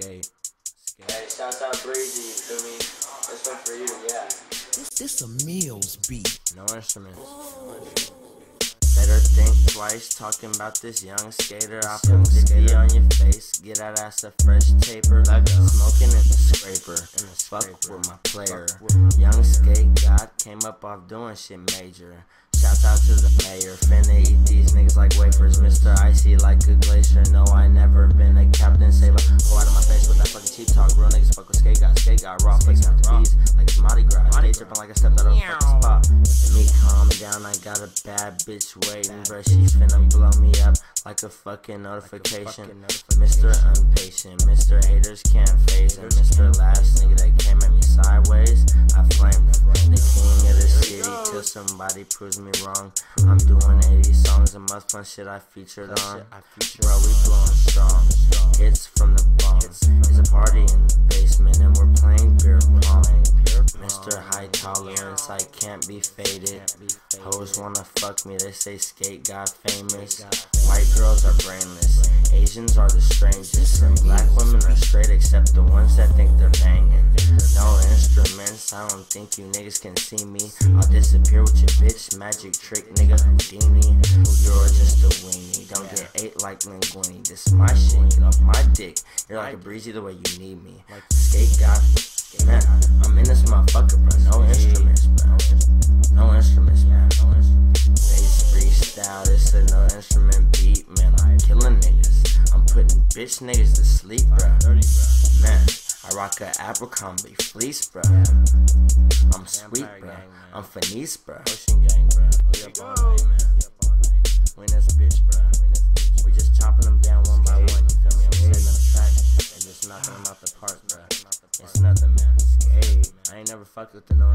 skate. skate. Hey, shouts out Breezy, you feel me? This one for you, yeah. This, this a Millz beat. No instruments. Better think twice talking about this young skater. I put 50 on your face. Get that ass a fresh taper. Like smoking in the scraper. In the fuck with my player. With Young skate god came up off doing shit major. Shouts out to the mayor. Finna eat these niggas like wafers. Mr. Icy like a glacier. No, I never skate god. Skate god raw. Flexing out the bees like it's Mardi Gras. Stay dripping like I stepped out of a fucking spot. Let me calm down. I got a bad bitch waiting, but she finna blow me up like a fucking notification. Mr. Impatient, Mr. Haters can't faze him. Mr. Last nigga that came at me sideways, I flamed him. The king of the city till somebody proves me wrong. I'm doing 80 songs and must fun shit I featured on. Bro, we blowing strong. Hits from the bombs. It's a party in Mr. High Tolerance, I can't be faded. Hoes wanna fuck me, they say skate got famous. White girls are brainless, Asians are the strangest. And black women are straight except the ones that think they're banging. No instruments, I don't think you niggas can see me. I'll disappear with your bitch, magic trick nigga Houdini. You're just a weenie, don't get ate like linguini. This is my shit, get off my dick. You're like a breezy the way you need me. Skate got Man, Bass freestyle, this a no instrument beat, man. I'm killing niggas. I'm putting bitch niggas to sleep, bro. Man, I rock a Abercrombie fleece, bro. I'm sweet, bro. I'm finesse, bro. Ocean gang, bro. We up all night, man. We in this bitch, bro. We just chopping them down one by one. You feel me? I'm setting up tracks and just knocking them out the park, bro. It's nothing, man. Hey, I ain't never fucked with the no